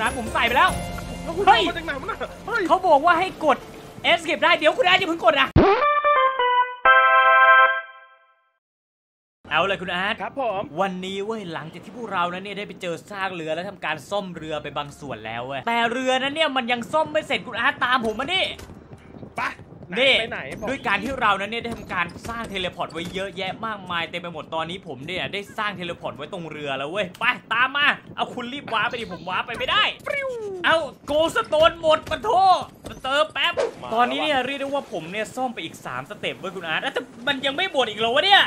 ร้านผมใส่ไปแล้ว แล้วคุณเฮ้ย เอามาจากไหนวะน่ะเฮ้ยเขาบอกว่าให้กด escape ได้เดี๋ยวคุณอาร์ตอย่าเพิ่งกดนะเอาเลยคุณอาร์ตครับผม วันนี้เว้ยหลังจากที่พวกเรานั้นเนี่ยได้ไปเจอซากเรือและทำการซ่อมเรือไปบางส่วนแล้วเว้ยแต่เรือนั้นเนี่ยมันยังซ่อมไม่เสร็จคุณอาร์ตตามผมมานี่ไปไห นี่ไปไหนบอกด้วยการที่เรานั้นเนี่ยได้ทำการสร้าง teleport ไว้เยอะแยะมากมายเต็มไปหมดตอนนี้ผมเนี่ยได้สร้าง teleport ไว้ตรงเรือแล้วเว้ยไปตามมาเอาคุณรีบว้าร์ปไปดิผมว้าร์ปไปไม่ได้เอา glowstone หมดปะโทมาเติมแป๊บตอนนี้เนี่ยเรียกได้ว่าผมเนี่ยซ่อมไปอีก 3 สเต็ปเว้ยคุณอาร์ตแล้วแต่มันยังไม่หมดอีกเหรอวะเนี่ย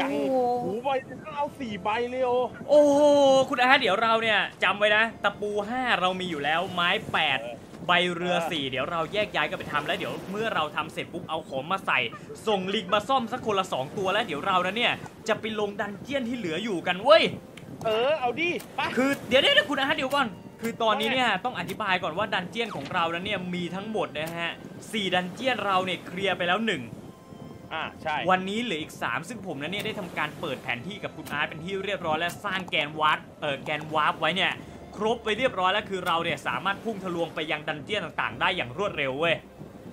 ยังโอ้หูใบต้องเอาสี่ใบเลยโอโอ้โหคุณอาร์ตเดี๋ยวเราเนี่ยจำไว้นะ ตะปู 5 เรามีอยู่แล้วไม้ 8 ใบเรือ4เดี๋ยวเราแยกย้ายกันไปทำแล้วเดี๋ยวเมื่อเราทำเสร็จปุ๊บเอาของมาใส่ ส่งลิงมาซ่อมสักคนละ2ตัวแล้วเดี๋ยวเรานะเนี่ยจะไปลง dungeon ที่เหลืออยู่กันเว้ยเออเอาดิไปคือเดี๋ยวเดี๋ยวคุณอาร์ตเดี๋ยวก่อนคือตอนนี้เนี่ยต้องอธิบายก่อนว่า dungeon ของเรานั้นเนี่ยมีทั้งหมดนะฮะสี่ dungeon เราเนี่ยเคลียร์ไปแล้วหนึ่งอ่าใช่วันนี้เหลืออีก 3 ซึ่งผมนั้นเนี่ยได้ทำการเปิดแผนที่กับคุณอาร์ตเป็นที่เรียบร้อยและสร้างแกนวาร์ปเออแกนวาร์ปไว้เนี่ย ครบไปเรียบร้อยแล้วคือเราเนี่ยสามารถพุ่งทะลวงไปยัง dungeon ต่างๆ ได้อย่างรวดเร็วเว้ย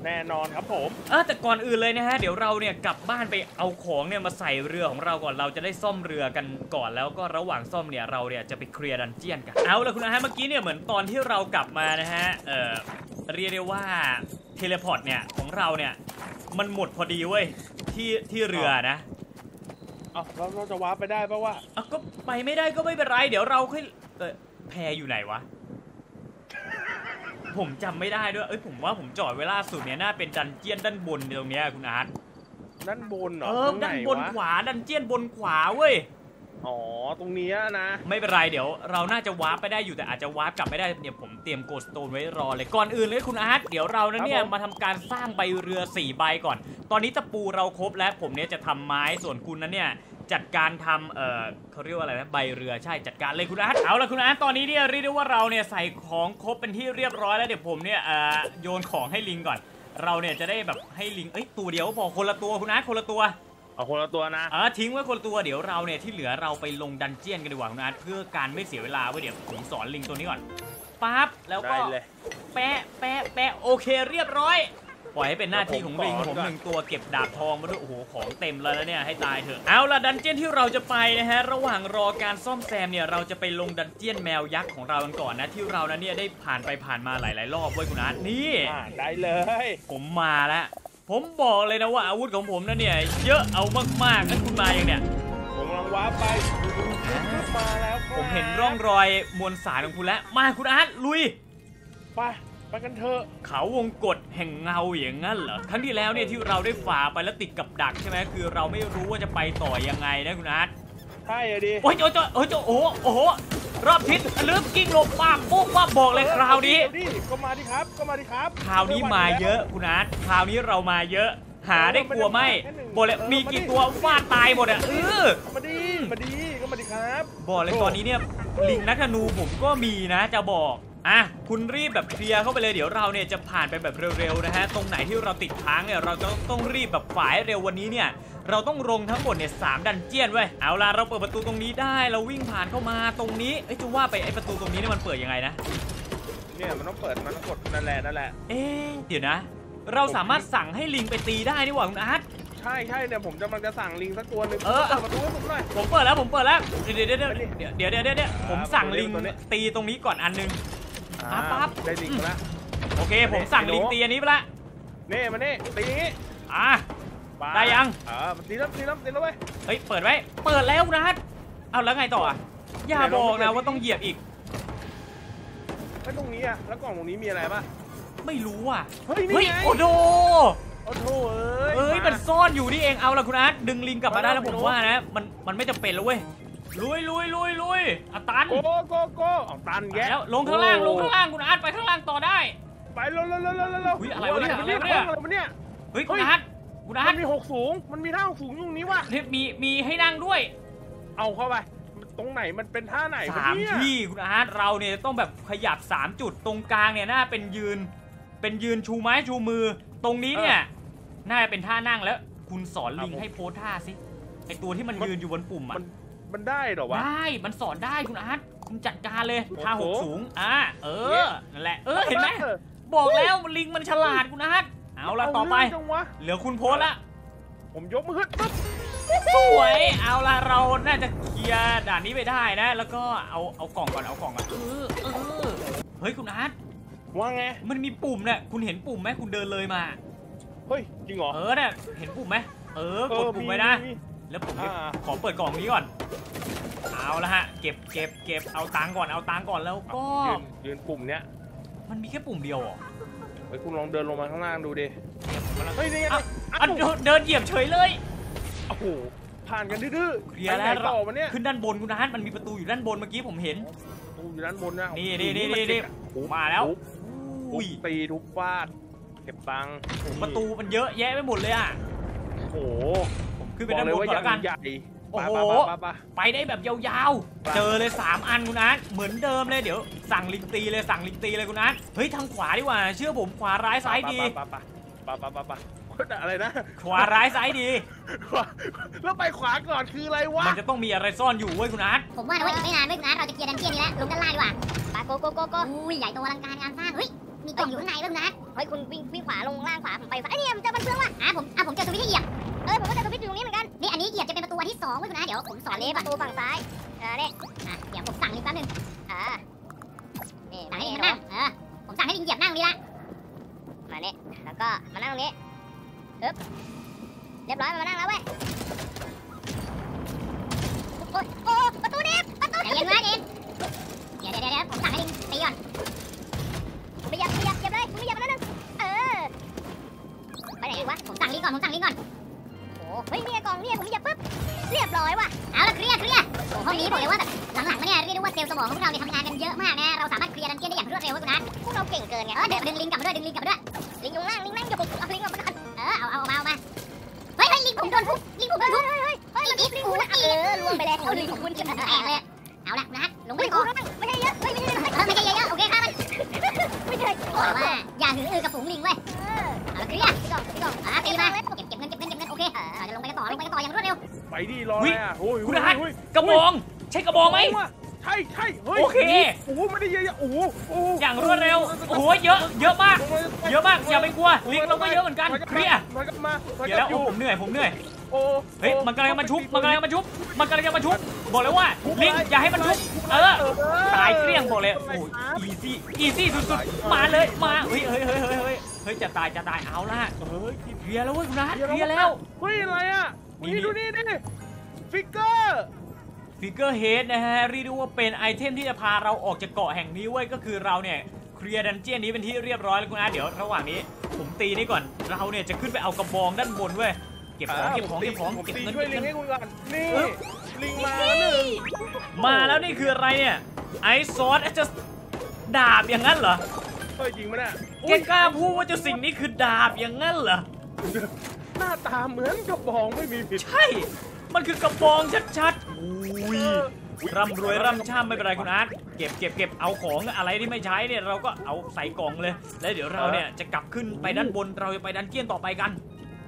แน่นอนครับผมเออแต่ก่อนอื่นเลยนะฮะเดี๋ยวเราเนี่ยกลับบ้านไปเอาของเนี่ยมาใส่เรือของเราก่อนเราจะได้ซ่อมเรือกันก่อนแล้วก็ระหว่างซ่อมเนี่ยเราเนี่ยจะไปเคลียร์ dungeon กันเอาละคุณอาร์ตเมื่อกี้เนี่ยเหมือนตอนที่เรากลับมานะฮะเออเรียกได้ว่า teleport เนี่ยของเราเนี่ยมันหมดพอดีเว้ยที่ที่เรือนะเอาเราเราจะวาร์ปไปได้ปะว่าอะก็ไปไม่ได้ก็ไม่เป็นไรเดี๋ยวเราค่อยเออ แพอยู่ไหนวะ ผมจำไม่ได้ด้วย เอ้ยผมว่าผมจอดเวลาสุดเนี่ยน่าเป็น dungeon ด้านบนตรงเนี้ยคุณอาร์ตด้านบนเหรอเอ้ยตรงไหนด้านบนวะขวา dungeon บนขวาเว้ยอ๋อตรงเนี้ยนะ ไม่เป็นไรเดี๋ยวเราน่าจะวาร์ปไปได้อยู่แต่อาจจะวาร์ปกลับไม่ได้เดี๋ยวผมเตรียม glowstone ไว้รอเลยก่อนอื่นเลยคุณอาร์ตเดี๋ยวเรานั้นเนี่ยมาทำการสร้างใบเรือ4ใบก่อน ตอนนี้ตะปูเราครบแล้วผมเนี่ยจะทำไม้ส่วนคุณนั้นเนี่ย จัดการทำเออเขาเรียกว่าอะไรนะใบเรือใช่จัดการเลยคุณอาร์ตเอาละคุณอาร์ตตอนนี้เนี่ยเรียกได้ว่าเราเนี่ยใส่ของครบเป็นที่เรียบร้อยแล้วเดี๋ยวผมเนี่ยเอ่อโยนของให้ลิงก่อน เราเนี่ยจะได้แบบให้ลิงเอ้ยตัวเดียวก็พอคนละตัวคุณอาร์ตคนละตัวเอาคนละตัวนะเออทิ้งไว้คนละตัวเดี๋ยวเราเนี่ยที่เหลือเราไปลง dungeon กันดีกว่าคุณอาร์ตเพื่อการไม่เสียเวลาเว้ยเดี๋ยวผมสอนลิงตัวนี้ก่อนปั๊บแล้วก็ได้เลยแปะแปะแปะโอเคเรียบร้อย ปล่อยให้เป็นหน้าที่ของลิงผมผมก่อนหนึ่งตัวเก็บดาบทองมาด้วยโอ้โหของเต็มแล้วเนี่ยให้ตายเถอะเอาล่ะ dungeon ที่เราจะไปนะฮะระหว่างรอการซ่อมแซมเนี่ยเราจะไปลง dungeon แมวยักษ์ของเรากันก่อนนะที่เรานั้นเนี่ยได้ผ่านไปผ่านมาหลาย ๆ รอบเว้ยคุณอาร์ตนี่อ่าได้เลย ผมมาแล้วผมบอกเลยนะว่าอาวุธของผมนะเนี่ยเยอะเอามากๆนั่นคุณมาอย่างเนี่ยผมกำลังวาร์ปไปมาแล้วครับผมเห็นร่องรอยมวลสารของคุณแล้วมาคุณอาร์ตลุยไป ไปกันเถอะเขาวงกตแห่งเงาอย่างนั้นเหรอครั้งที่แล้วเนี่ยที่เราได้ฝ่าไปแล้วติดกับดักใช่ไหมคือเราไม่รู้ว่าจะไปต่อยังไงนะคุณอาร์ตใช่อะดิโอ้ยโอ้ยโอ้ยโอ้ยโอ้โหโอ้โหรอบทิศลืมกลิ้งหลบปากปุ๊บว่าบอกเลยคราวนี้เดี๋ยดิก็มาดิครับก็มาดิครับคราวนี้มาเยอะคุณอาร์ตคราวนี้เรามาเยอะ หาได้กลัวไหมบอกเลยมีกี่ตัวฟาดตายหมดอะเออมาดิมาดิก็มาดิครับ บอกเลยตอนนี้เนี่ยลิงนักธนูผมก็มีนะจะบอก อะคุณรีบแบบเคลียร์เข้าไปเลยเดี๋ยวเราเนี่ยจะผ่านไปแบบเร็วๆนะฮะตรงไหนที่เราติดค้างเนี่ยเราจะต้องรีบแบบฝ่ายเร็ววันนี้เนี่ยเราต้องลงทั้งหมดเนี่ยสามดันเจียนเว้ยเอาล่ะเราเปิดประตูตรงนี้ได้เราวิ่งผ่านเข้ามาตรงนี้เอ้ยจะว่าไปไอ้ประตูตรงนี้เนี่ยมันเปิดยังไงนะเนี่ยมันต้องเปิดมันต้องกดนั่นแหละนั่นแหละเอ๊ะเดี๋ยวนะ เราสามารถสั่งให้ลิงไปตีได้นี่หว่าคุณอาร์ตใช่ใช่เนี่ยผมจะมันจะสั่งลิงสักตัวหนึ่งเออเปิดประตูให้ผมหน่อยผมเปิดแล้วผมเปิดแล้วเดี๋ยวเดี๋ยวเดี๋ยวเดี๋ยวเดี๋ยวเดี๋ยวเดี๋ยวครับผมสั่งลิงตัวนี้ตีตรงนี้ก่อนอันนึง อะปั๊บ ได้ลิงมาแล้วโอเค ผมสั่งลิงตีอันนี้ไปละนี่มานี่ตีอย่างงี้อะ ปาได้ยัง เออตีแล้วตีแล้วตีแล้วไปเฮ้ย เปิดไว้ เปิดแล้วนะเอาแล้วไงต่ออะอย่าไหนลบองอกนะเหยียบว่าต้องเหยียบอีกแล้วตรงนี้อะแล้วกล่องตรงนี้มีอะไรป่ะไม่รู้อะ เฮ้ยเฮ้ยนี่ไงโอ้โด โอ้โหเอ้ยเอ้ยามันซ่อนอยู่นี่เอง เอาละคุณอาร์ตดึงลิงกลับมาได้แล้วมาผแล้วมว่านะ มัน มันไม่จำเป็นแล้วเว้ย ลุยลุยลุยลุยอะตันโกโกโกเอาตันไปแกะแล้วลงข้างล่างลงข้างล่างคุณอาร์ตไปข้างล่างต่อได้ ไปเร็วเร็วเร็วเร็วเร็วอุ๊ยอะไรวะเนี่ยมัอะไรวะเนี่ยอะไรวะเนี่ยเฮ้ยเฮ้คุณยอาร์ตคุณอามัร์ตนมีหกสูงมันมีท่าหกสูงอยู่ตรงนี้ว่ะเฮ้ยมีมีให้นั่งด้วย เอาเข้าไปตรงไหนมันเป็นท่าไหนวะสามเนี่ยที่คุณอาร์ตเราเนี่ยต้องแบบขยับ3จุดตรงกลางเนี่ยน่าเป็นยืน เป็นยืนชูไม้ชูมือ ตรงนี้เนี่ยน่าจะเป็นท่านั่งแล้ว คุณสอนลิงให้โพสท่าสิไอตัวที่มันยืนอยู่บนปุ่มอะ มันมันได้เหรอวะ ได้มันสอนได้คุณอาร์ตคุณจัดการเลยโอ้โหท่าหกสูงอ่าเอเนี่อยนั่นแหละเออเห็นไหมบอกแล้วลิงมันฉลาดคุณอาร์ตเอาละต่อไปเาเรื่องจังวะเหลือคุณโพสละผมยกมือขึ้นปึ๊บสวยเอาละเราน่าจะเคลียร์ด่านนี้ไปได้นะ แล้วก็เอาเอากล่องก่อนเอากล่องก่อนเออเออเฮ้ยคุณอาร์ตว่าไงมันมีปุ่มเนี่ยคุณเห็นปุ่มไหมคุณเดินเลยมาเฮ้ยจริงเหรอเออเนี่ยเห็นปุ่มไหมเออกดปุ่มไว้นะมี แล้วผมอ่าขอเปิดกล่องนี้ก่อน เอาละฮะ เก็บเก็บเก็บเอาตังค์ก่อนเอาตังค์ก่อนแล้วก็ยืนยืนปุ่มเนี้ย มันมีแค่ปุ่มเดียวเหรอเฮ้ยคุณลองเดินลงมาข้างล่างดูดิมันเฮ้ยนี่ไงอะอ้าวอะเดินเดินเหยียบเฉยเลยโอ้โหผ่านกันดื้อๆเคลียร์แล้วไปไหนต่อวะเนี่ยขึ้นด้านบนคุณนัทมันมีประตูอยู่ด้านบนเมื่อกี้ผมเห็นตูอยู่ด้านบนนะนี่นี่นี่นี่นี่โอ้โหมาแล้วทุบอุ้ยตีทุบฟาด เก็บตังค์ประตูมันเยอะแยะไปหมดเลยอะโอ้โหผม ขึ้นไปบอกด้านเลยบนว่าก่อนยัแล้วกันงใหญ่โอ้โห ไปไปไปไปไปได้แบบยาวๆ เจอเลย 3 อันคุณนัทเหมือนเดิมเลยเดี๋ยว สั่งลิงตีเลยสั่งลิงตีเลยคุณนัทเฮ้ยทางขวาดีกว่า เชื่อผมขวาร้ายซ้ายดี ไปไปไปไปไปไปไปอะไรนะ ขวาร้ายซ้ายดีแล้วไปขวาก่อนคืออะไรวะมันจะต้องมีอะไรซ่อนอยู่เว้ยคุณนัทผมว่านะว่าอีกไม่นานเว้ยคุณอาร์ตเราจะเคลียร์ dungeon นี้แล้วลงด้านล่างดีกว่าไป go go go go อุ้ยใหญ่โตอลังการงานสร้างเฮ้ย มีกล่องอยู่ข้างในเว้ยคุณอาร์ตเฮ้ยคุณวิ่งวิ่งขวาลงล่างขวาผมไปซ้ายเอ้ยเนี่ยมันเจอบันเฟืองว่ะอะผมอะผมเจอสวิตช์ให้เหยียบเออผมก็เจอสวิตช์อยู่ตรงนี้เหมือนกันนี่อันนี้เหยียบจะเป็นประตูอันที่สองเว้ยคุณอาร์ตเดี๋ยวผมสอนนี้ประตูฝั่งซ้ายเออเนี่ยอะเดี๋ยวผมสั่งลิงแป๊บนึงอ่านี่สั่งให้ลิงมันนั่งเออผมสั่งให้ลิงเหยียบนั่งตรงนี้ละมาเนี่ยแล้วก็มานั่งตรงนี้ปึ๊บเรียบร้อยมันมานั่งแล้วเว้ยโอ้ยโอ้ประตูนี้ประตูใจเย็นไว้เย็นเดี๋ยวเดี๋ยวเดี๋ยวผมสั่งให้ลิงตีก่อน ไม่อยากไม่อยากเก็บเลยไม่อยากมันนั่นเออ ไปไหนอีกวะ ผมสั่งลิงก่อน ผมสั่งลิงก่อน โอ้เฮ้ยเนี่ยกล่องเนี่ยผมเหยียบปุ๊บ เรียบร้อยว่ะ เอาละเคลียร์เคลียร์โอ้ห้องนี้บอกเลยว่าแบบหลังๆมาเนี่ยเรียกได้ว่าเซลล์สมองของพวกเราเนี่ยทำงานกันเยอะมากนะ เราสามารถเคลียร์ dungeon ได้อย่างรวดเร็วคุณนัทพวกเราเก่งเกินไง เออเดี๋ยวดึงลิงกลับมาด้วยดึงลิงกลับมาด้วย ลิงอยู่ข้างล่างลิงนั่งอยู่เอาลิงออกมาก่อนเออเอาเอาเอามาเอามา เฮ้ยเฮ้ยลิงผมโดนทุบลิงผมโดนทุบเฮ้ยเฮ้ยเฮ้ยลิงผมเออร่วงไปแล้วลิงของคุณแตกเลย ดิรออะไรอะโอ้ยคุณโอ้ยนัทโอ้ยกระบองใช่กระบองไหมว่ะใช่ใช่ฮ้ยโอเคโอ้โหไม่ได้เยอะๆโอ้โหโอ้โหอย่างรวดเร็วโอ้โหเยอะเยอะมาก เยอะมากอย่าไปกลัวลิงเราก็เยอะเหมือนกันเคลียร์มันก็มามันเดี๋ยวก็แล้วอโอ้ยู่ผมเหนื่อยผมเหนื่อยโอ้เฮ้ยมันกำลังมาชุบมันกำลังมาชุบมันกำลังจะมาชุบบอกเลยว่าลิงอย่าให้มันชุบเออตายเกลี้ยงบอกเลยโอ้ย easy easy สุดๆมาเลยมาเฮ้ยเฮ้ยเฮ้ยเฮ้ยเฮ้ยเฮ้ยจะตายจะตายเอาละเฮ้ยเคลียร์แล้วเว้ยคุณนัทเคลียร์แล้วเฮ้ยอะไรอะ นี่นี่ดูนี่นี่ figure figurehead นะฮะเรียกได้ว่าเป็น item ที่จะพาเราออกจากเกาะแห่งนี้เว้ยก็คือเราเนี่ยเคลียร์ dungeon นี้เป็นที่เรียบร้อยแล้วคุณอาร์ตเดี๋ยวระหว่างนี้ ผมตีนี่ก่อนเราเนี่ยจะขึ้นไปเอากระบองด้านบนเว้ยเก็บของเก็บของเก็บของผมเก็บตีเงินช่วยเก็บลิงเงินให้คุณก่อนนี่เออลิงมาแล้วหนึ่งมาแล้วนี่คืออะไรเนี่ยไอซอสจะดาบอย่างนั้นเหรอเฮ้ยจริงมั้ยเนี่ยแกกล้าพูดว่าเจ้าสิ่งนี้คือดาบอย่างนั้นเหรอ หน้าตาเหมือนกระบองไม่มีผิด ใช่ มันคือกระบองชัดๆอุ้ยร่ำรวยร่ำช่ำไม่เป็นไรคุณอาร์ตเก็บเก็บเก็บเอาของอะไรที่ไม่ใช้เนี่ยเราก็เอาใส่กล่องเลย แล้วเดี๋ยวเราเนี่ยจะกลับขึ้นไปด้านบนเราจะไปดันเจียนต่อไปกัน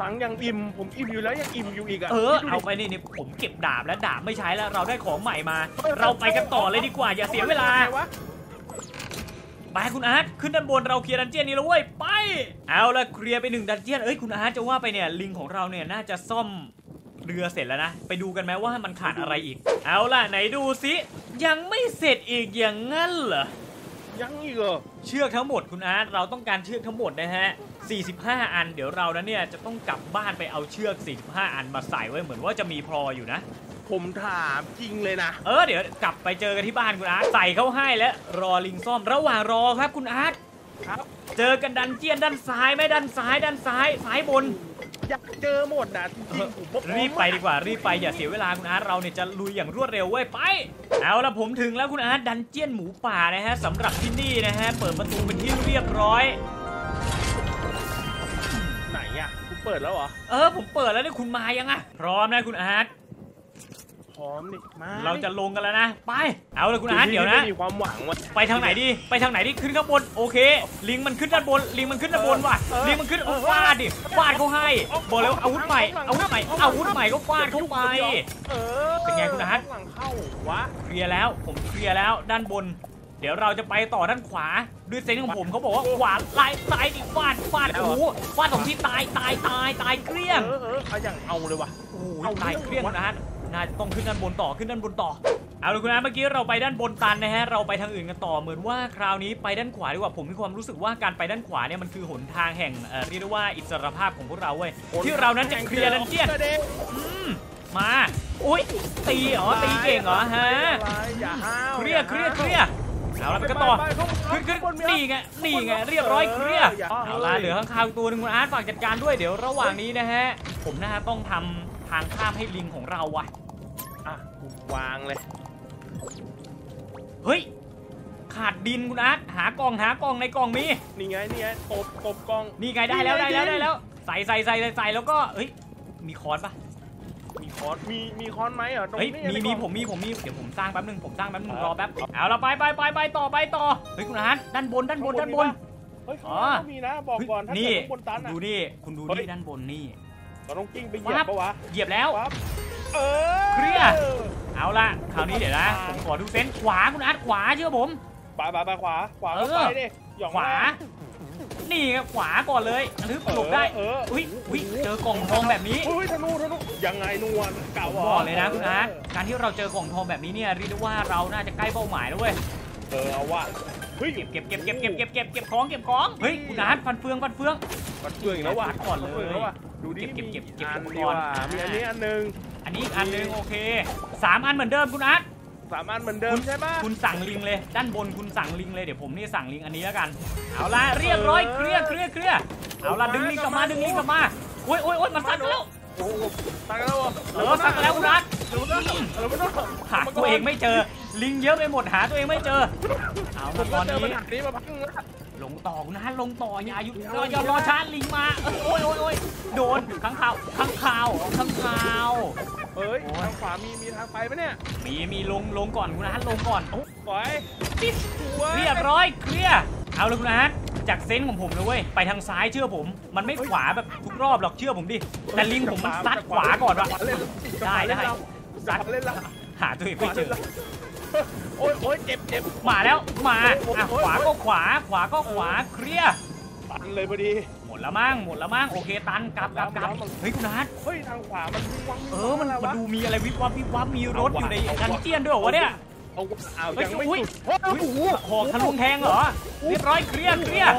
ตังค์ยังอิ่มผมอิ่มอยู่แล้วยังอิ่มอยู่อีกอะเออคิดดูดิเอาไปนี่นี่ผมเก็บดาบแล้วดาบไม่ใช้แล้วเราได้ของใหม่มา เราไปกันต่อเลยดีกว่าอย่าเสียเวลา ไงวะไปคุณอาร์ตขึ้นด้านบนเราเคลียร์ dungeon นี้แล้วเว้ยไป เอาละเคลียร์ไปหนึ่ง dungeon เอ้ยคุณอาร์ตจะว่าไปเนี่ยลิงของเราเนี่ยน่าจะซ่อมเรือเสร็จแล้วนะ ไปดูกันไหมว่ามันขาดอะไรอีก เอาล่ะไหนดูสิยังไม่เสร็จอีกอย่างงั้นเหรอยังอีกเหรอเชือกทั้งหมดคุณอาร์ตเราต้องการเชือกทั้งหมดนะฮะ 45 อัน เดี๋ยวเรานั้นเนี่ยจะต้องกลับบ้านไปเอาเชือก 45 อันมาใส่ไว้เหมือนว่าจะมีพออยู่นะ ผมถามจริงเลยนะ เออเดี๋ยวกลับไปเจอกันที่บ้านคุณอาร์ตใส่เข้าให้แล้วรอลิงซ่อมระหว่างรอครับคุณอาร์ตครับ เจอกัน dungeon ด้านซ้ายไหมด้านซ้ายด้านซ้ายซ้ายบน อยากเจอหมดนะจริงๆผมว่าพอมรีบไปดีกว่ารีบไปอย่าเสียเวลาคุณอาร์ตเราเนี่ยจะลุยอย่างรวดเร็วเว้ยไป เอาละผมถึงแล้วคุณอาร์ต dungeon หมูป่านะฮะสำหรับที่นี่นะฮะเปิดประตูเป็นที่เรียบร้อย ไหนอะคุณเปิดแล้วเหรอ เออผมเปิดแล้วนี่คุณมายังอะพร้อมนะคุณอาร์ต พร้อมดิมาเราจะลงกันแล้วนะ ไป เอาเลยคุณอาร์ตเดี๋ยวนะ มีความหวังว่ะไปทางไหนดี ไปทางไหนดี ขึ้นข้างบน โอเค ลิงมันขึ้นด้านบน ลิงมันขึ้นด้านบนว่ะเออลิงมันขึ้นเออฟาดดิ ฟาดเขาให้ บอกแล้วอาวุธใหม่ อาวุธใหม่ อาวุธใหม่ก็ฟาดเข้าไปเออเป็นไงคุณอาร์ตข้หลังเข้าวะ เคลียร์แล้ว ผมเคลียร์แล้วด้านบน เดี๋ยวเราจะไปต่อด้านขวา ด้วยเซนส์ของผมเขาบอกว่าขวาลายซ้ายดิฟาดฟาดโอ้โหฟาดสองที่ตายตายตายตายเกลี้ยงเออเออเอาอย่างเอาเลยว่ะโอ้โหเอาตายเรื่องเครียดวะนะฮะ น่าจะต้องขึ้นด้านบนต่อขึ้นด้านบนต่อเอาละคุณนะเมื่อกี้เราไปด้านบนตันนะฮะเราไปทางอื่นกันต่อเหมือนว่าคราวนี้ไปด้านขวาดีกว่าผมมีความรู้สึกว่าการไปด้านขวาเนี่ยมันคือหนทางแห่งเอ่อเรียกได้ว่าอิสรภาพของพวกเราเว้ยที่เรานั้นจะเคลียร์ดันเจียนเด็กอืมมาอุ้ยตีเหรอตีเก่งเหรอฮะอย่าห้าวเครียดเครียดเครียดเอาละไปกันต่อขึ้นขึ้นนี่ไงนี่ไงเรียบร้อยเคลียร์เอาละเหลือข้างคาวตัวหนึงคุณอาร์ตฝากจัดการด้วยเดี๋ยวระหว่างนี้นะฮะผมน่าต้องทำ ทางข้ามให้ลิงของเราว่ะอะกูวางเลย เฮ้ย ขาดดินคุณอาร์ตหากล่องหากล่องในกล่องมีนี่ไงนี่ไงตบตบกล้อง นี่ไงได้แล้วนี่ได้ไงแล้วดินได้แล้วใส่ใส่ใส่ใส่ใส่แล้วก็เฮ้ย มีคอนปะมีคอนมีมีคอนไหมเหรอตรงเฮ้ยนี้มีในกมีล่องผมมีผมมีเดี๋ยวผมสร้างแป๊บนึงผมสร้างแป๊บนึงเออรอแป๊บเอาละไปไปไปไปต่อไปต่อเฮ้ยคุณอาร์ตด้านบนด้านบนด้านบนเฮ้ยข้างล่างก็มีนะบอกก่อนถ้านี่เกิดข้างบนตันอะดูนี่คุณดูเฮ้นี่ยด้านบนนี่ เราต้องกิ้งไปเหยียบปั๊บปะวะเหยียบแล้ว ปั๊บเออเครียดเอาละคราวนี้เดี๋ยวนะ ผมขอดูเซนส์ขวาคุณอาร์ตขวาเชื่อผมไปไปไปขวา ขวาเอก็อ ไปดิหย่องขวา นี่ไงขวาก่อนเลยอันนี้หลบได้เอออุ้ยอุ้ยเจอกล่องทองแบบนี้เฮ้ยธนูธนูยังไงนวลเก่าผมหรบอกเลยนะคุณอาร์ตการที่เราเจอกล่องทองแบบนี้เนี่ยเรียกได้ว่าเราน่าจะใกล้เป้าหมายแล้วเว้ย เออเอาว่ะเฮ้ยเก็บเก็บเก็บเก็บเก็บเก็บเก็บเก็บของเก็บของเฮ้ยคุณอาร์ตฟันเฟืองฟันเฟือง มันเฟื่องอีกแล้วว่ะก่อนเลยมัฟืงแล้วว่ะดูดิเก็บเก็บเก็บมีอันเก็บดีว่ะก่อนมีอันนี้อันหนึ่งอันนี้อีกอันหนึงโอเคสามอันเหมือนเดิมคุณอาร์ตสามอันเหมือนเดิมใช่ปะคุณสั่งลิงเลย ด้านบนคุณสั่งลิงเลยเดี๋ยวผมนี่สั่งลิงอันนี้แล้วกันเอาละเรียบร้อยเคลียร์เคลียร์เคลียร์เอาละดึงลิงกลับมาดึงลิงกลับมาโอ้ยโอ้ยโอ้ยมันซัดกันแล้วโอ้โหตังกันแล้วเหรอเออซัดกันแล้วคุณอาร์ตเดี๋ยวนะเออไม่ต้องหาตัวเองไม่เจอ ลิงเยอะไปหมดหาตัวเองไม่เจอ เอาผมามตก็อนเจอปัญนี้หานี้มาพักนึงแล้วลงต่อคุณนะลงต่ออย่าหยุดรออย่ารอช้าลิงมาโอ้ยโอ้ยโอ้ยโดนข้างข่าวข้างข่าวข้างข่าว เฮ้ยโอ้ย ทางขวามีมีทางไปปะเนี่ยมีมีลงลงก่อนคุณนะลงก่อนโอ้ปล่อยเรียบร้อยเคลียร์เอาเลยคุณนะจากเซนส์ของผมนะเว้ยไปทางซ้ายเชื่อผม มันไม่ขวาแบบทุกรอบหรอกเชื่อผมดิแต่ลิงผมมันซัดขวาก่อนว่ะเล่นได้ได้ ซัด เล่นละหาตัวเองไม่เจอ โอ้ยโอ้ยเจ็บเจ็บมาแล้วมาอะขวาก็ขวาขวาก็ขวาเคลียร์ตันเลยพอดี หมดละมั้งหมดละมั้งโอเคตันกลับกลับกลับเฮ้ยคุณนัทเฮ้ยทางขวามันวิ่งวังเออมันวิ่งมันวังดูมีอะไรวิบวับวิบวับมีรถอยู่ในดันเจียนด้วยเหรอวะเนี่ยเอาเอาเฮ้ยยังไม่อุ๊ยสุดโอ้อุ้ยโหหอกทะลุแทงเหรอเรียบร้อยเคลียร์เคลียร์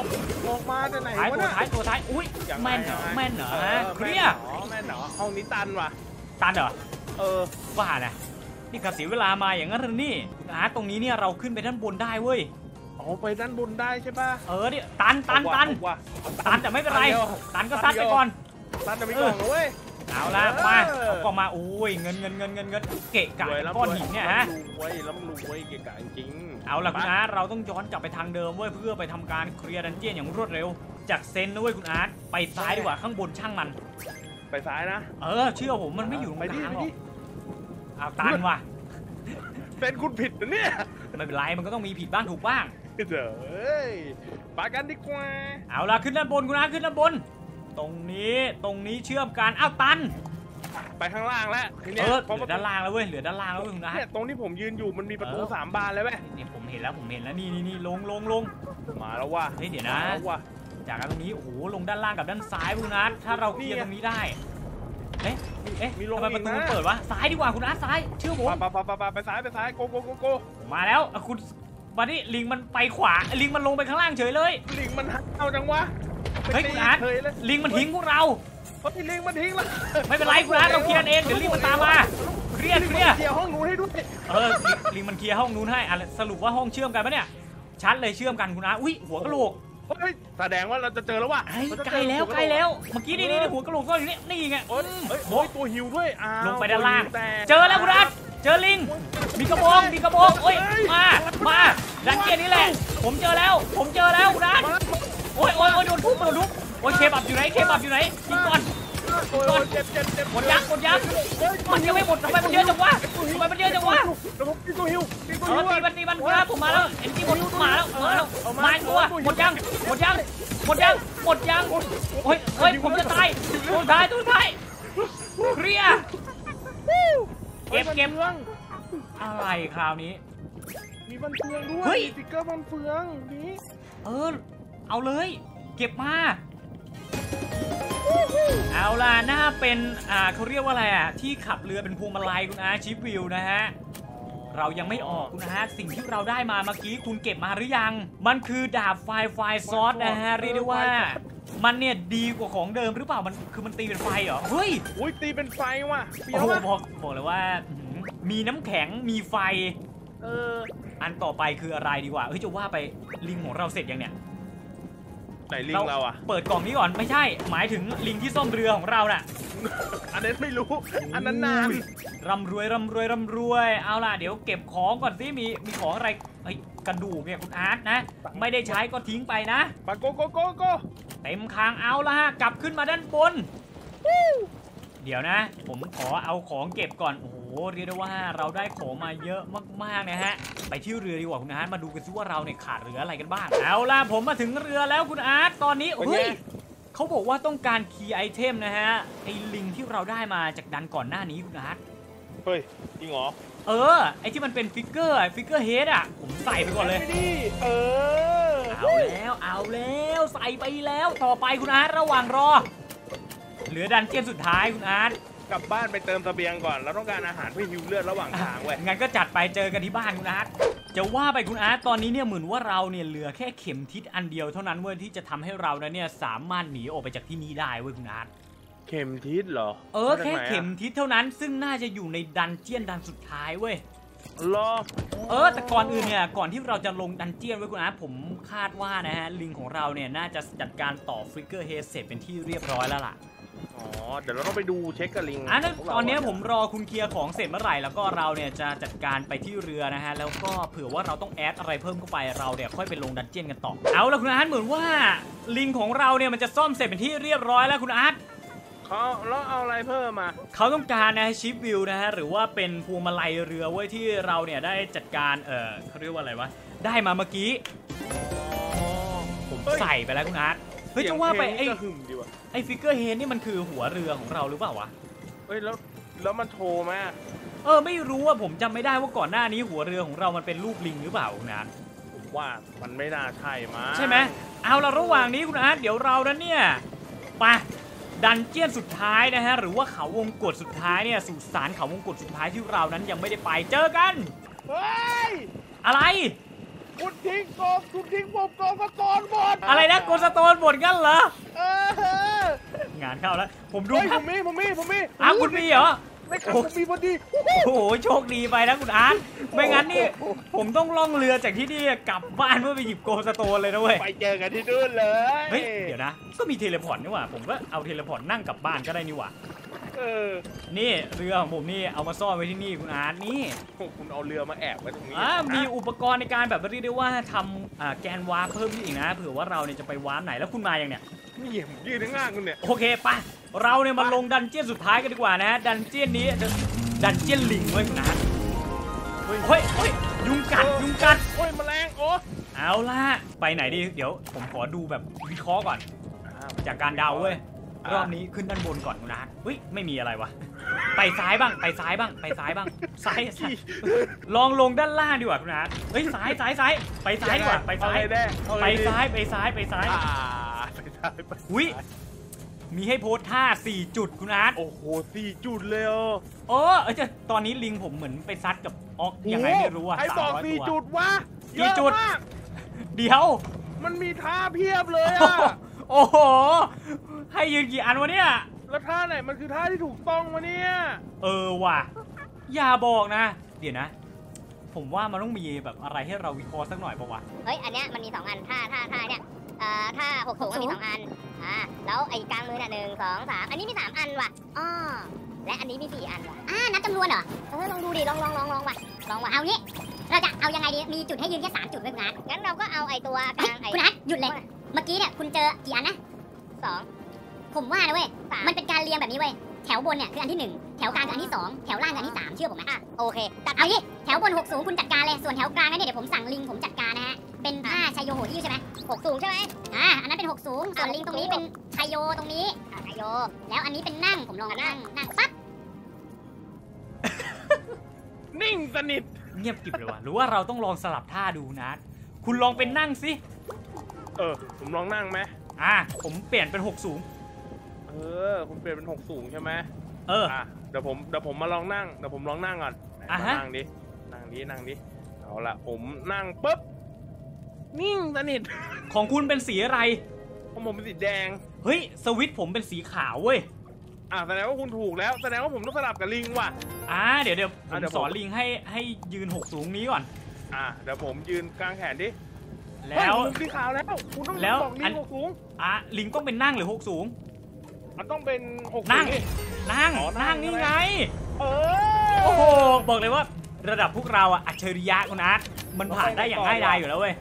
ออกมาจากไหนท้ายวะตัวเนี่ยท้ายตัวท้ายอุ้ยยังไงแม่นเหรอยังไงแม่นเหรออฮะอเคลียร์แม่นเหรอห้องนี้ตันว่ะตันเหรอเออว่านะ นี่ขัดเสียเวลามาอย่างนั้นเหรอนี่คุณอาร์ตตรงนี้เนี่ยเราขึ้นไปด้านบนได้เว้ยเอาไปด้านบนได้ใช่ป่ะเออเนี่ยตันตันตันเอาว่ะตันแต่ไม่เป็นไรตัดียวตันก็ซัดไปก่อนตันจะมีกล่องนะเว้ยเอาละเออมาเอากล่องมาโอ้ยเงินเงินเงินเงินเงินเกะกะรวยแล้วก้อนหินเนี่ยฮะรวยแล้วรวยเก่งกะจริงๆเอาล่ะคุณอาร์ตเราต้องย้อนกลับไปทางเดิมเว้ยเพื่อไปทำการเคลียร์ดันเจียนอย่างรวดเร็ว จากเซนนะเว้ยคุณอาร์ตไปซ้ายดีกว่าข้างบนช่างมัน ไปซ้ายนะ เออเชื่อผมมันไม่อยู่ตรงไปกดิลางไปหรอดิก เอาตันว่ะ เป็นคุณผิดนะเนี่ยไม่เป็นไรมันก็ต้องมีผิดบ้างถูกบ้าง เด้อเอ้ยไปกันดีกว่า เอาล่ะขึ้นด้านบนคุณอาร์ตขึ้นด้านบน ตรงนี้ตรงนี้เชื่อมกันอ้าวตัน ไปข้างล่างแล้วทีเอเนี้ยอเพราะเหลือด้านล่างแล้วเว้ยเหลือด้านล่างแล้วเว้ยคุณอาร์เนี่ยตตรงที่ผมยืนอยู่มันมีประตูเออสามบานเลยไหมเนี่ยผมเห็นแล้วผมเห็นแล้วนี่นี่นี่ลงลงลงมาแล้วว่ะเฮ้ยเดี๋ยวนะ มาแล้วว่ะ จากตรงนี้โอ้โหลงด้านล่างกับด้านซ้ายคุณอาร์ตถ้าเราเคลียร์นี่ไง ตรงนี้ได้ เอ๊ะเอ๊ะมีลงทำไมประตูอีกนะ มันเปิดวะซ้ายดีกว่าคุณอาร์ตซ้ายเชื่อผมไปไปไปไปไปซ้ายไปซ้ายโกโกโกโกมาแล้วอะคุณวันนี้ลิงมันไปขวาลิงมันลงไปข้างล่างเฉยเลย ลิงมันเอาจังวะเฮ้ยคุณอาร์ตเคยเลยลิงมันทิ้งพวกเราเฮ้ยลิงมันทิ้งแล้วไม่เป็นไรคุณอาร์ตเราเคลียร์กันเองเดี๋ยวลิงมันตามมาเคลียร์เคลียร์ เคลียร์ห้องนู้นให้ด้วยเออลิงลิงมันเคลียร์ห้องนู้นให้อะสรุปว่าห้องเชื่อมกันปะเนี่ย ชัดเลยเชื่อมกันคุณอาร์ตอุ้ยหัวกะโหลก เฮ้ยแสดงว่าเราจะเจอแล้วว่ะไอ้ยเราจะใกเจล้อแล้วหัใกล้กะโหแล้วเมื่อกี้นี่นี่นี่หัวกะโหลกก็อยู่นี่นี่ไงเฮ้ยอืมเฮ้ยโบ๊ะโอ้ยตัวฮิวด้วยอ้าวลงไปด้านล่างแต่เจอแล้วคุณอาร์ตเจอลิง มีกระบองมีกระบองโอ้ยมามาดันเจียนนี่แหละ ผมเจอแล้ว ผมเจอแล้วคุณอาร์ตมาโอ้ยโอ้ยโอ้ยโดนทุบโดนทุบโอ้ยเคบับอยู่ไหนเคบับอยู่ไหนยิงก่อน โอ้ยโอ้ยเจ็บเจ็บเจ็บหมดยังหมดยังมันยังไม่หมดทำไมมันเยอะจังวะทำไมมันเยอะจังวะแล้วผมกินตัวฮิวกินตัวเอฮิอวตีมันตีมันครับผมมาแล้วเอ็นจีหมดมาแล้วมาแล้วมาอีกตัวหมดยังหมดยังหมดยังหมดยังโอ้ยเฮ้ยผมจะตายตัวท้ายตัวท้ายเคลียร์เก็บเก็บเฟืองอะไรคราวนี้ มีบันเฟืองด้วเฮ้ยยสติ๊กเกอร์บันเฟืองนี่เออเอาเลย เก็บมา เอาล่ะหน้าเป็นอ่าเขาเรียกว่าอะไรอะที่ขับเรือเป็นพวงมาลัยคุณอาชิปวิวนะฮะเรายังไม่ออกคุณฮะสิ่งที่เราได้มาเมื่อกี้คุณเก็บมาหรือยัง มันคือดาบไฟไฟซอสนะฮะเรียกได้ว่า มันเนี่ยดีกว่าของเดิมหรือเปล่ามันคือมันตีเป็นไฟเหรอเฮ้ยอุ้ยตีเป็นไฟว่ะเปรี้ยโอ้วโหว่ะบอกบอกเลยว่าอื้อหือมีน้ำแข็งมีไฟเอออันต่อไปคืออะไรดีกว่าเฮ้ยจะว่าไปลิงของเราเสร็จยังเนี่ย ไหนลิงเราอะเปิดกล่องนี้ก่อนไม่ใช่ หมายถึงลิงที่ซ่อมเรือของเราน่ะ อันนั้นไม่รู้ อันนั้นนานอุ้ยร่ำรวยร่ำรวยร่ำรวย เอาล่ะ เดี๋ยวเก็บของก่อนสิมีมีของอะไรเฮ้ยกระดูกเนี่ยคุณอาร์ตนะ ไม่ได้ใช้ก็ทิ้งไปนะปาโกโกโกโกเต็มคางเอาละฮะกลับขึ้นมาด้านบน เดี๋ยวนะ ผมขอเอาของเก็บก่อนโอ้โห เรียกได้ว่าเราได้ของมาเยอะมากๆนะฮะ ไปที่เรือดีกว่าคุณอาร์ตมาดูกันซิว่าเราเนี่ยขาดเรืออะไรกันบ้าง เอาล่ะผมมาถึงเรือแล้วคุณอาร์ตตอนนี้เป็นไงเฮ้ยเขาบอกว่าต้องการ key item นะฮะไอ้ลิงที่เราได้มาจากดันก่อนหน้านี้คุณอาร์ตเฮ้ยจริงเหรอเออไอที่มันเป็น figure figurehead อะผมใส่ไปก่อนเลยไม่ดีเออเอาแล้วเอาแล้วใส่ไปแล้วต่อไปคุณอาร์ตระหว่างรอเหลือ dungeon สุดท้ายคุณอาร์ต กลับบ้านไปเติมเสบียงก่อน เราต้องการอาหารเพื่อฮิวเลือดระหว่างทางเว้ย งั้นก็จัดไปเจอกันที่บ้านคุณอาร์ตจะว่าไปคุณอาร์ตตอนนี้เนี่ยเหมือนว่าเราเนี่ยเหลือแค่เข็มทิศอันเดียวเท่านั้นเว้ยที่จะทำให้เรานั้นเนี่ยสามารถหนีออกไปจากที่นี่ได้เว้ยคุณอาร์ตเข็มทิศเหรอ เออมาจากแค่ไหนอะเข็มทิศเท่านั้นซึ่งน่าจะอยู่ใน dungeon ดันสุดท้ายเว้ยรอเออแต่ก่อนอื่นเนี่ยก่อนที่เราจะลง dungeon ไว้คุณอาร์ตผมคาดว่านะฮะลิงของเราเนี่ยน่าจะจัดการต่อ figurehead เสร็จเป็นที่เรียบร้อยแล้วล่ะ อ๋อ เดี๋ยวเราต้องไปดูเช็คกับลิงอะนั้นขงเราตอนเนี้ยผมรอคุณเคลียร์ของเสร็จเมื่อไหร่แล้วก็เราเนี่ยจะจัดการไปที่เรือนะฮะ แล้วก็เผื่อว่าเราต้อง add อะไรเพิ่มเข้าไปเราเนี่ยค่อยไปลง dungeon กันต่อ เอาละคุณอาร์ตเหมือนว่าลิงของเราเนี่ยมันจะซ่อมเสร็จเป็นที่เรียบร้อยแล้วคุณอาร์ต เขาแล้วเอาอะไรเพิ่มมาเขาต้องการนะ ship wheel นะฮะ หรือว่าเป็นพวงมาลัยเรือเว้ยที่เราเนี่ยได้จัดการเออเขาเรียกว่าอะไรวะ ได้มาเมื่อกี้ ผมเฮ้ยใส่ไปแล้วคุณอาร์ต เฮ้ยจะว่าไปไอ้เสียงเพลงนี่ก็หึมดีว่ะไอ้ figurehead นี่มันคือหัวเรือของเราหรือเปล่าวะเฮ้ยแล้วแล้วมันโทรไหมเออไม่รู้ว่าผมจำไม่ได้ว่าก่อนหน้านี้หัวเรือของเรามันเป็นรูปลิงหรือเปล่าคุณอาร์ตผมว่ามันไม่น่าใช่มั้งใช่ไหมเอาละระหว่างนี้คุณอาร์ตเดี๋ยวเรานั้นเนี่ยไปดันเจียนสุดท้ายนะฮะหรือว่าเขาวงกฏสุดท้ายเนี่ยสู่สารเขาวงกฏสุดท้ายที่เรานั้นยังไม่ได้ไปเจอกันเฮ้ยอะไร คุณทิ้งกบคุณทิ้งผมกบมาก่อนหมดอะไรนะโกลสโตนหมดกันเหรอ เอองานเข้าแล้ว ผมดูเฮ้ยคผรับมมีผมมีผมมีอ้าวคุณมีเหรอ ไม่ครับผมมีพอดีโอ้โหโชคดีไปนะคุณอาร์ตไม่งั้นนี่ ผมต้องล่องเรือจากที่นี่กลับบ้านเพื่อไปหยิบ gold stone เลยนะเว้ย ไปเจอกันที่นู่นเลยเฮ้ย เดี๋ยวนะ ก็มี teleport นี่หว่า ผมก็เอา teleport นั่งกลับบ้านก็ได้นี่หว่า เออนี่เรือของผมนี่เอามาซ่อนไว้ที่นี่คุณอาร์ตนี่คุณเอาเรือมาแอบไว้ตรงนี้อ่ามีอุปกรณ์ในการแบบเรียกได้ว่าทำอ่าแกน warp เพิ่มขึ้นอีกนะเผื่อว่าเราเนี่ยจะไป warp ไหนแล้วคุณมาอย่างเนี้ยนี่ผมยืนข้างล่างคุณเนี่ยโอเคไปเราเนี่ยมาลง dungeon สุดท้ายกันดีกว่านะฮะ dungeon นี้ dungeon ลิงเว้ยคุณอาร์ตเฮ้ยเฮ้ยเฮ้ยยุงกัดยุงกัดโอ้ยแมลงโอ้เอาล่ะไปไหนดีเดี๋ยวผมขอดูแบบวิเคราะห์ก่อนจากการเดาเว้ย รอบนี้ขึ้นด้านบนก่อนคุณอาร์ตเฮ้ยไม่มีอะไรวะไปซ้ายบ้างไปซ้ายบ้างไปซ้ายบ้างซ้ายซ้ายลองลงด้านล่างดีกว่าคุณอาร์ตเฮ้ยซ้ายซ้ายซ้ายไปซ้ายดีกว่าไปซ้ายเอเลยแน่เอาเลยไปดิซ้ายไปซ้ายไปซ้ายอ่าไปซ้ายไปอุ๊ยมีให้โพสท่า 4 จุดคุณอาร์ตโอ้โหสี่จุดเลยเหรอโอ้เอยจะตอนนี้ลิงผมเหมือนไปซัดกับออกยังไงไม่รู้อะใครบอกสามร้อยสี่ตัวจุดวะกี่จุดเยอะมากเดี๋ยว มันมีท่าเพียบเลยโอ้อะ โหโอ้โห ให้ยืนกี่อันวะเนี่ย แล้วท่าไหนมันคือท่าที่ถูกต้องวะเนี่ย เออว่ะ อย่าบอกนะ เดี๋ยวนะ ผมว่ามันต้องมีแบบอะไรให้เราวิเคราะห์สักหน่อยปะวะ เฮ้ย อันเนี้ยมันมีสองอัน ท่า ท่า ท่าเนี่ยเอ่อท่าหกสูงมันมีสองอัน อ่า แล้วไอ้กลางมือเนี่ยหนึ่งสองสามอันนี้มีสามอันว่ะอ้อและอันนี้มีสี่อันว่ะ อ่า นับจำนวนเหรอ เออ ลองดูดิ ลองลองลองลองว่ะ ลองว่ะ เอางี้ เราจะเอายังไงดี มีจุดให้ยืนแค่สามจุดเว้ยคุณอาร์ตงั้นเราก็เอาไอ้ตัวกลางไอ้คุณอาร์ตหยุดเลย เมื่อกี้เนี่ยคุณเจอกี่อันนะสองผมว่านะเว้ยมันเป็นการเรียงแบบนี้เว้ยแถวบนเนี่ยคืออันที่หนึ่งแถวกลางคืออันที่สองแถวล่างคืออันที่สามเชื่อผมไหมอะโอเคเอางี้แถวบนหกสูงคุณจัดการเลยส่วนแถวกลางนั่นเนี่ยเดี๋ยวผมสั่งลิงผมจัดการนะฮะเป็นท่าชัยโยโหที่ใช่ไหมหกสูงใช่ไหมอ่าอันนั้นเป็นหกสูงส่วนลิงตรงนี้เป็นชัยโยตรงนี้อ่าชัยโย แล้วอันนี้เป็นนั่งผมลองนั่งนั่งปั๊บนิ่งสนิทเงียบกริบเลยว่ะหรือว่าเราต้องลองสลับท่าดูนะ คุณลองเป็นนั่งสิ เออ ผมลองนั่งไหมอะผมเปลี่ยนเป็นหกสูง เออ คุณเปลี่ยนเป็นหกสูงใช่ไหมเออ อะเดี๋ยวผมเดี๋ยวผมมาลองนั่งเดี๋ยวผมลองนั่งก่อนไหนอะมาฮะ นั่งดินั่งดินั่งดิเอาละผมนั่งปุ๊บนิ่งสนิท ของคุณเป็นสีอะไร ของผมเป็นสีแดง เฮ้ย สวิตช์ผมเป็นสีขาวเว้ย อะแสดงว่าคุณถูกแล้วแสดงว่าผมต้องสลับกับลิงว่ะ อ่าเดี๋ยวเดี๋ยวผอะมเดี๋ยวผม สอนลิงให้ให้ยืนหกสูงนี้ก่อน อะเดี๋ยวผมยืนกลางแขนดิ แล้วเฮ้ยผมสีขาวแล้วคุณต้องแล้วบอกลิอังนหกสูงอะลิงต้องเป็นนั่งหรือหกสูง มันต้องเป็นหกนั่สูงงดินั่งอ๋อนั่นั่งงนี่ใช่ไหม ไง เออ โอ้โหบอกเลยว่าระดับพวกเราอะอัจฉริยะคุณอาร์ตมันผ่านได้อย่างง่ายดายอยู่แล้วเว้ย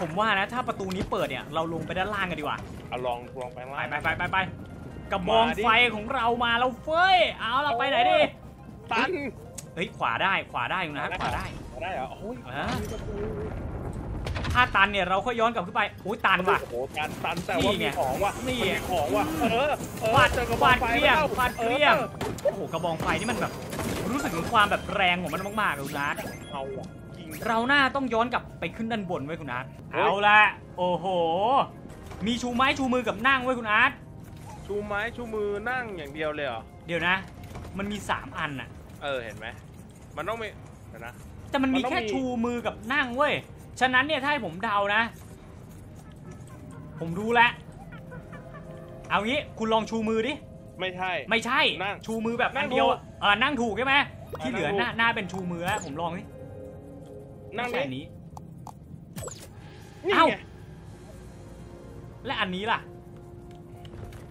ผมว่านะถ้าประตูนี้เปิดเนี่ยเราลงไปด้านล่างกันดีกว่า เอาลองลองไปไปล่าง ไปไปไปไปกระบองมาดิ ไฟของเรามาแล้วเฟ้ย เอาเราไปไหนดิตันเฮ้ยขวาได้ขวาได้คุณอาร์ตขวาได้ ได้เหรอโอ้ยอะมีประตู ถ้าตันเนี่ยเราก็ย้อนกลับขึ้นไปอุ้ยตันว่ะ โอ้โหตันตันแต่นี่ว่าไงมีของว่ะนี่ มันมีของว่ะเออเออฟาดเจอกระบอฟางดไฟเกลี้ยงแล้วฟาดเกลี้ยงออโอ้โหกระบองไฟนี่มันแบบรู้สึกถึงความแบบแรงของมันมากๆเลยคุณอาร์ตเอาอะยิง เราหน้าต้องย้อนกลับไปขึ้นด้านบนไว้ยคุณอาร์ตเฮ้ย เอาละโอ้โห มีชูไม้ชูมือกับนั่งไว้ยคุณอาร์ตชูไม้ชูมือนั่งอย่างเดียวเลยเหรอเดี๋ยวนะ มันมีสามอันน่ะ เออเห็นไหมมันต้องมีเดี๋ยวนะ แต่มันมีมันต้องแค่มี ชูมือกับนั่งเว้ย ฉะนั้นเนี่ยถ้าให้ผมเดานะ ผมรู้แล้วเอางี้คุณลองชูมือดิ ไม่ใช่ ไม่ใช่ นั่งชูมือแบบนั่อังนเดียวถูกอะเออนั่งถูกใช่ไหมที่เหลือนั่งถูกหน้าหน้าเป็นชูมือแล้วผมลองดินั่งไม่ใช่ดิอันนี้ นี่เอ้า ไงและอันนี้ล่ะ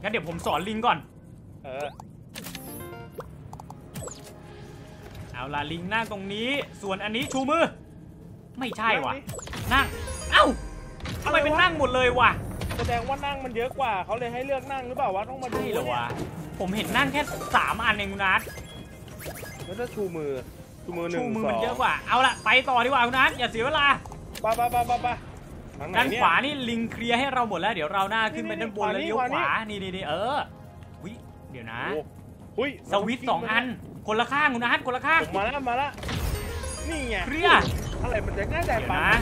งั้นเดี๋ยวผมสอนลิงก่อน เออเอาล่ะลิงนั่งตรงนี้ ส่วนอันนี้ชูมือ ไม่ใช่ว่ะนั่งดินั่ง เอ้าทำไมเป็นนั่งหมดเลยวะแสดงว่านั่งมันเยอะกว่า เขาเลยให้เลือกนั่งหรือเปล่าวะต้องมาดูใช่เหรอวะ ผมเห็นนั่งแค่สามอันเองคุณนัทแล้วถ้าชูมือ ชูมือหนึ่ชูงมือสมันองเยอะกว่า เอาล่ะไปต่อดีกว่าคุณนัทอย่าเสียเวลาไปไปไปไปไปทางไหนด้านเนี่ยขวานี่ลิงเคลียร์ให้เราหมดแล้ว เดี๋ยวเราหน้าขึ้นไปนี่ด้านบนนี่แล้วเลี้ยวขวานี่ขวานี่นี่นี่เออวิเดี๋ยวนะโอ้หุ้ยสวิตช์สองอัน คนละข้างคุณนัทคนละข้างผมมาแล้วมาแล้วนี่ไงเคลียร์ อะไรมันจะง่ายได้เดี๋ยวปะนะ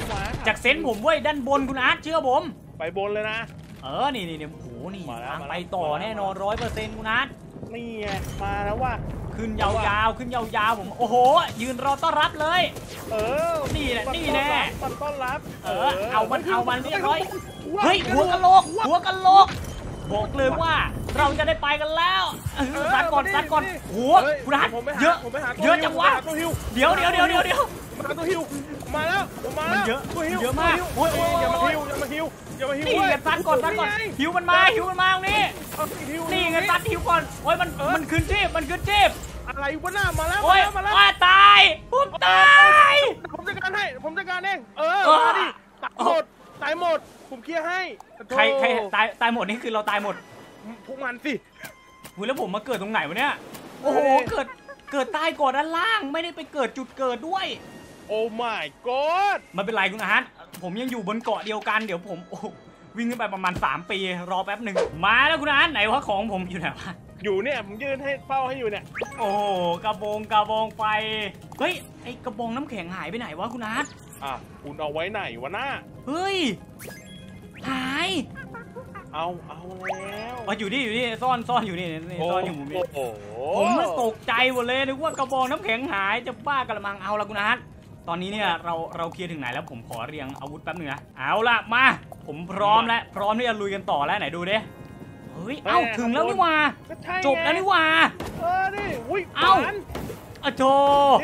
จากเซนส์ผมเว้ยด้านบนคุณอาร์ตเชื่อผม ไปบนเลยนะ เออ นี่นี่นี่โอ้โหนี่มาแล้วทางมาแล้วไปต่อมาแล้วแน่นอนร้อยเปอร์เซ็นต์คุณอาร์ตนี่ไงมาแล้วว่ะขึ้นยาวๆขึ้นยาวๆผมโอ้โห ยืนรอต้อนรับเลย เออนี่แหละปัดนี่ต้อแน่รับปัดต้อนรับ เออเอามันเอามันเรียบร้อยว้าเฮ้ยหัวกะโหลกหัวกะโหลก บอกเลยว่าเราจะได้ไปกันแล้วเออซัดก่อนซัดก่อนโอ้โหเฮ้ยคุณอาร์ตผมไปหาเยอะผมไปหาตัวเยอะฮิวจังวะผมไปหาตัวฮิวเดี๋ยวเดี๋ยวเดี๋ยวเดี๋ยวเดี๋ยวมาหาตัวฮิวมาแล้วผมมามัแล้วนเยอะตัวฮิวเยอะมากตัวโอ้ยโอ้ยฮิวอย่ามาโอ้ยฮิวอย่ามาฮิวอย่ามาฮิวนี่เว้ยไงซัดก่อนซัดก่อนไงหิวมันมาหิวมันมาตรงนี้เอาสิฮิวนี่ไงซัดหิวก่อนโอ้ยมันเออมันขึ้นชีพมันขึ้นชีพอะไรวะหน้ามาแล้วโอ้มายแล้วมาแล้วว่าตายผมตายผมจัดการให้ผมจัดการเองเออเออมาดิตายหมด ตายหมด ผมเคลียร์ให้โธ่ใครใครตายตายหมดนี่คือเราตายหมดพวกมันสิหุยแล้วผมมาเกิดตรงไหนวะเนี่ย โอ้โหเฮ้ยเกิด เกิดใต้ก่อนด้านล่าง ไม่ได้ไปเกิดจุดเกิดด้วย โอ้ my god ไมันเป็นไรคุณอาร์ตผมยังอยู่บนเกาะเดียวกัน เดี๋ยวผมโอ้วิ่งขึ้นไปประมาณ 3 ปี รอแป๊บหนึ่ง มาแล้วคุณอาร์ตไหนวะของผมอยู่ไหนวะ อยู่เนี่ยผมยืนให้เฝ้าให้อยู่เนี่ย โอ้โหกระบองกระบองไฟเฮ้ยไอกระบองน้ำแข็งหายไปไหนวะคุณอาร์ตอะคุณเอาไว้ไหนวะหน้า เฮ้ยหายเอาเอาแล้วมาอยู่นี่อยู่นี่ซ่อนซ่อนอยู่นี่นี่ซ่อนอยู่มุมนี้โอ้โหผมไม่ตกใจหมดเลยนึกว่ากระบองน้ำแข็งหายจะบ้ากระมังเอาละคุณอาร์ตตอนนี้เนี่ยเราเราเคลียร์ถึงไหนแล้วผมขอเรียงอาวุธแป๊บหนึงนะเอาละมา ผมพร้อมแล้วพร้อมที่จะลุยกันต่อแล้วไหนดูดิ เฮ้ย เอ้าถึงแล้วนี่หว่าก็ใช่ไงจบแล้วนี่หว่าเออนี่อุ้ยเอ้าขวานอะโจ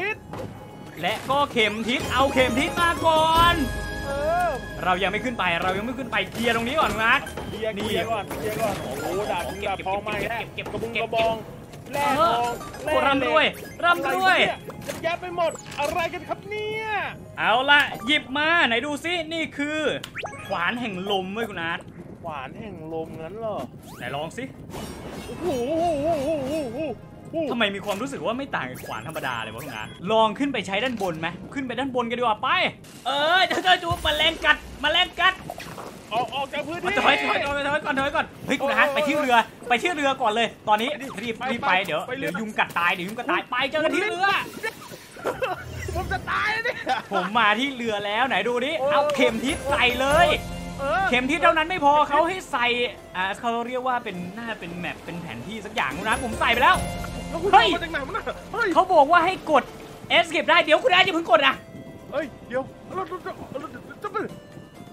ทิศและก็เข็มทิศเอาเข็มทิศมาก่อนเออเรายังไม่ขึ้นไปเรายังไม่ขึ้นไปเคลียร์ตรงนี้ก่อนคุณอาร์ตเคลียร์นี่เคลียร์ก่อนเคลียร์ก่อนโอ้โหดาบเก็บดาบเก็บทองมาอีกแล้วเก็บกระบุงเก็กบระบองแร่เอทอองโอ้ร่ำรวยร่ำรวยอะไรกันเนี่ยแยะไปหมดอะไรกันครับเนี่ยเอาละหยิบมาไหนดูซินี่คือขวานแห่งลมเว้ยคุณอาร์ต ขวานแห่งลมงั้นเหรอ ไหนลองสิโอ้โหโอ้โหโอ้โหโอ้โหโอ้โหทำไมมีความรู้สึกว่าไม่ต่างกับขวานธรรมดาเลยวะคุณอาร์ตลองขึ้นไปใช้ด้านบนไหมขึ้นไปด้านบนกันดีกว่าไป เออเจ้าเจ้าจูมาแรงกัดมาแรงกัดออกออกจากพื้นมาที่ถอยถอยถอยถอยก่อนถอยก่อนเฮ้ยคุณอาร์ตไปที่เรือไปที่เรือก่อนเลย ตอนนี้รีบรีบไปเดี๋ยวเดี๋ยวยุงกัดตายเดี๋ยวยุงกัดตายไปเจอกันที่เรือผมจะตายแล้วเนี่ยผมมาที่เรือแล้วไหนดูดิโอ้เอาเข็มทิศใส่เลย เออเข็มทิศเท่านั้นไม่พอเขาให้ใส่อ่าเขาเรียกว่าเป็นหน้าเป็น map เป็นแผนที่สักอย่างนะผมใส่ไปแล้วแล้วคุณเฮ้เอายมาจากไหนมันน่ะเฮ้ยเขาบอกว่าให้กด escape ได้เดี๋ยวคุณอาร์ตอย่าเพิ่งกดนะเฮ้ยเดี๋ยวเราเราเราเราจะไป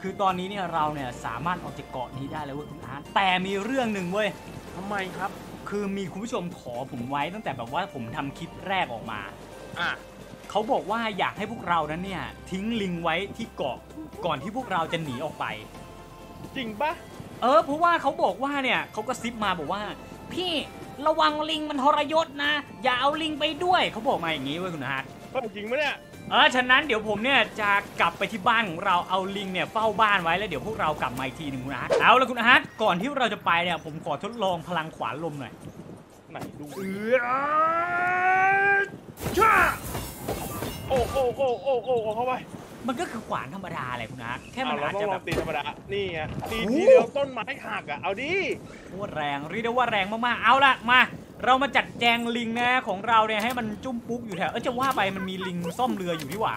คือตอนนี้เนี่ยเราเนี่ยสามารถออกจากเกาะนี้ได้แล้วเว้ยคุณอาร์ตแต่มีเรื่องหนึ่งเว้ยทำไมครับ คือมีคุณผู้ชมขอผมไว้ตั้งแต่แบบว่าผมทำคลิปแรกออกมา อะ เขาบอกว่าอยากให้พวกเรานั้นเนี่ยทิ้งลิงไว้ที่เกาะก่อนที่พวกเราจะหนีออกไป จริงปะเออเพราะว่าเขาบอกว่าเนี่ยเขาก็ซิปมาบอกว่า พี่ระวังลิงมันทรยศนะ อย่าเอาลิงไปด้วยเขาบอกมาอย่างนี้เว้ยคุณอาร์ตเฮ้ยจริงปะเนี่ยเออฉะนั้นเดี๋ยวผมเนี่ยจะกลับไปที่บ้านของเราเอาลิงเนี่ยเฝ้าบ้านไว้แล้วเดี๋ยวพวกเรากลับมาอีกทีหนึ่งคุณอาร์ตเอาละคุณอาร์ตก่อนที่เราจะไปเนี่ยผมขอทดลองพลังขวานลมหน่อยไหนดูเออช่า โอ้โอ้โอ้โอ้โอ้โอ้เข้าไปมันก็คือขวานธรรมดาแหละคุณอาร์ตแค่มันเเราอาจต้องจะลแบองบตีธรรมดา นี่ไงตีโอ้ทีเดียวต้นไม้หักอะ เอาดิโคตรแรงเรียกได้ว่าแรงมากๆ เอาละมา เรามาจัดแจงลิงนะของเราเนี่ยให้มันจุ้มปุ๊กอยู่แถว เออจะว่าไปมันมีลิงซ่อมเรืออยู่ที่หว่า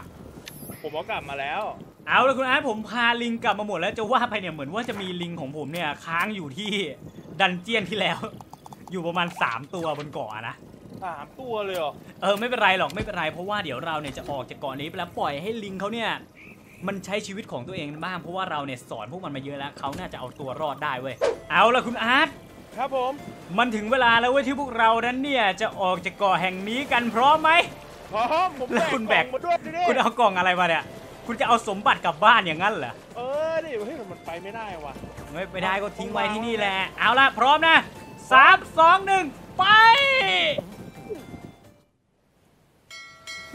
ผมเอากลับมาแล้ว เอาละคุณอาร์ตผมพาลิงกลับมาหมดแล้วจะว่าไปเนี่ยเหมือนว่าจะมีลิงของผมเนี่ยค้างอยู่ที่ดันเจียนที่แล้ว อยู่ประมาณ 3 ตัวบนเกาะนะ สามตัวเลยเหรอ เออไม่เป็นไรหรอกไม่เป็นไรเพราะว่าเดี๋ยวเราเนี่ยจะออกจากเกาะนี้ไปแล้วปล่อยให้ลิงเขาเนี่ยมันใช้ชีวิตของตัวเองบ้างเพราะว่าเราเนี่ยสอนพวกมันมาเยอะแล้วเขาน่าจะเอาตัวรอดได้เว้ยเอาละคุณอาร์ตครับผม มันถึงเวลาแล้วเว้ยที่พวกเรานั้นเนี่ยจะออกจากเกาะแห่งนี้กันพร้อมไหมพร้อมผมแล้วคุณแบกกล่องมาด้วยดิคุณเอากล่องอะไรมาเนี่ยคุณจะเอาสมบัติกลับบ้านอย่างนั้นเหรอเออดิเฮ้ยมันไปไม่ได้ว่ะไม่ไปได้ก็ทิ้งไว้ที่นี่แหละเอาละพร้อมนะสามสองหนึ่งไป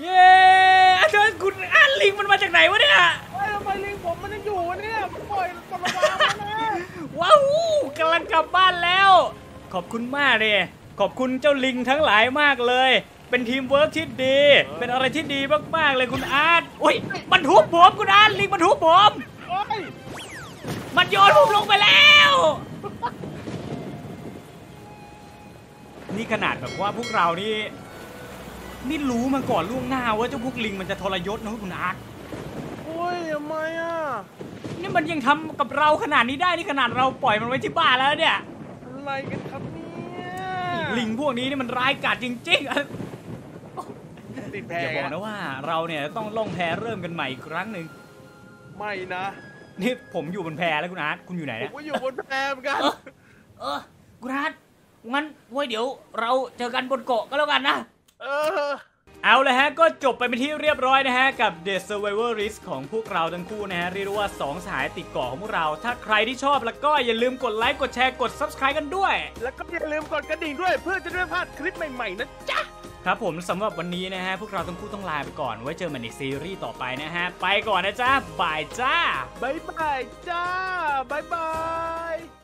เย้อาจารย์คุณอาร์ตลิงมันมาจากไหนวะเนี่ย เฮ้ยทำไมลิงผมมันยังอยู่วะเนี่ยมันปล่อยมันมาวางแล้วนะว้าวกำลังกลับบ้านแล้ว ขอบคุณมากเลย ขอบคุณเจ้าลิงทั้งหลายมากเลย เป็นทีมเวิร์กที่ดี เป็นอะไรที่ดีมากๆเลยคุณอาร์ตอุ้ย มันทุบผมคุณอาร์ตลิงมันทุบผม โอ้ยมันโยนผมลงไปแล้ว นี่ขนาดแบบว่าพวกเรานี่ ไม่รู้มาก่อนล่วงหน้าว่าเจ้าพวกลิงมันจะทรยศนะคุณอาร์ตโอ้ยทำไมอะ นี่มันยังทำกับเราขนาดนี้ได้นี่ขนาดเราปล่อยมันไว้ที่บ้านแล้วเนี่ย อะไรกันครับเนี่ยลิงพวกนี้นี่มันร้ายกาจจริงๆติดแพอย่าบอกนะว่าเราเนี่ยต้องล่องแพเริ่มกันใหม่อีกครั้งหนึ่งไม่นะนี่ผมอยู่บนแพแล้วคุณอาร์ตคุณอยู่ไหนผมเนี่ย ก็อยู่บนแพเหมือนกันเออเออคุณอาร์ตงั้นไว้เดี๋ยวเราเจอกันบนเกาะก็แล้วกันนะ เออเอาเลยฮะ ก็จบไปเป็นที่เรียบร้อยนะฮะ กับ The Survivor Risk ของพวกเราทั้งคู่นะฮะ เรียกได้ว่า 2สหายติดเกาะของพวกเรา ถ้าใครที่ชอบแล้วก็อย่าลืมกดไลค์กดแชร์กด Subscribe กันด้วย แล้วก็อย่าลืมกดกระดิ่งด้วยเพื่อจะได้ไม่พลาดคลิปใหม่ๆนะจ๊ะ ครับผมสำหรับวันนี้นะฮะ พวกเราทั้งคู่ต้องลาไปก่อน ไว้เจอกันในซีรีส์ต่อไปนะฮะ ไปก่อนนะจ๊ะบายจ้า บ๊ายบายจ้า บ๊ายบาย